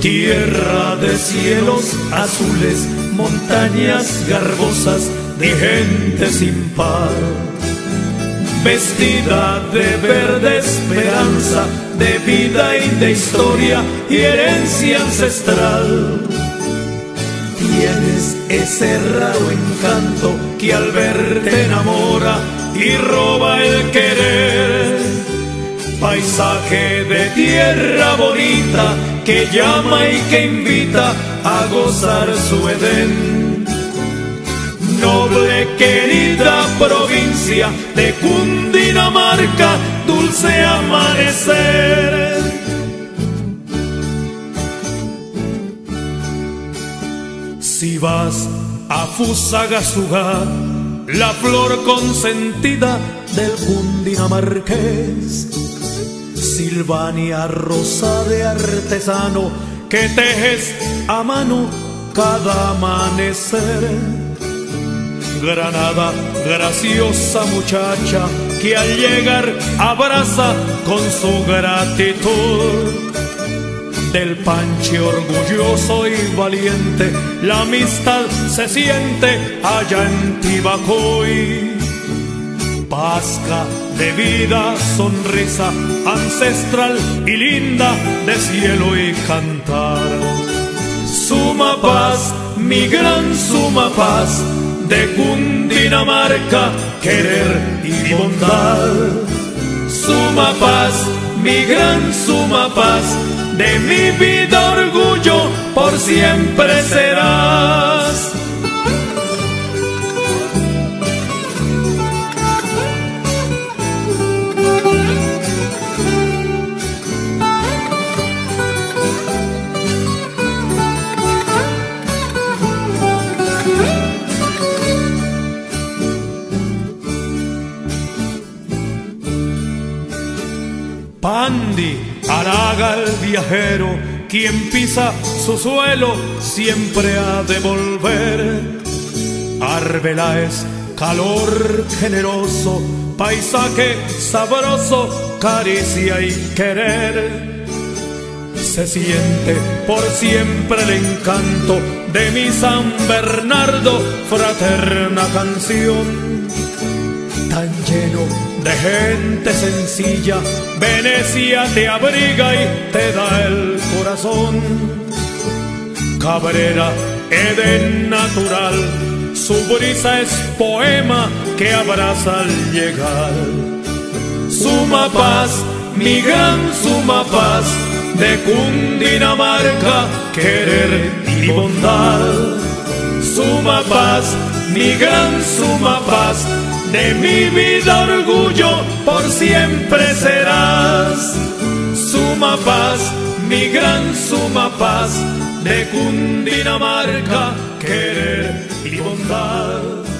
Tierra de cielos azules, montañas garbosas de gente sin par. Vestida de verde esperanza, de vida y de historia y herencia ancestral. Tienes ese raro encanto que al verte enamora y roba el querer. Paisaje de tierra bonita que llama y que invita a gozar su Edén. Noble querida provincia de Cundinamarca, dulce amanecer. Si vas a Fusagasugá, la flor consentida del Cundinamarqués, Silvania rosa de artesano que tejes a mano cada amanecer. Granada, graciosa muchacha que al llegar abraza con su gratitud. Del panche orgulloso y valiente, la amistad se siente allá en Tibacoy. Pasca de vida, sonrisa ancestral y linda de cielo y cantar. Suma paz, mi gran suma paz, de Cundinamarca, querer y bondad. Suma paz, mi gran suma paz, de mi vida orgullo, por siempre serás. Pandi halaga al viajero, quien pisa su suelo siempre ha de volver. Arbela es calor generoso, paisaje sabroso, caricia y querer. Se siente por siempre el encanto de mi San Bernardo, fraterna canción tan lleno de gente sencilla, Venecia te abriga y te da el corazón. Cabrera, Eden natural, su brisa es poema que abraza al llegar. Suma paz, mi gran suma paz, de Cundinamarca, querer y bondad. Suma paz, mi gran suma paz, de mi vida orgullo por siempre serás. Suma paz, mi gran suma paz, de Cundinamarca, querer y bondad.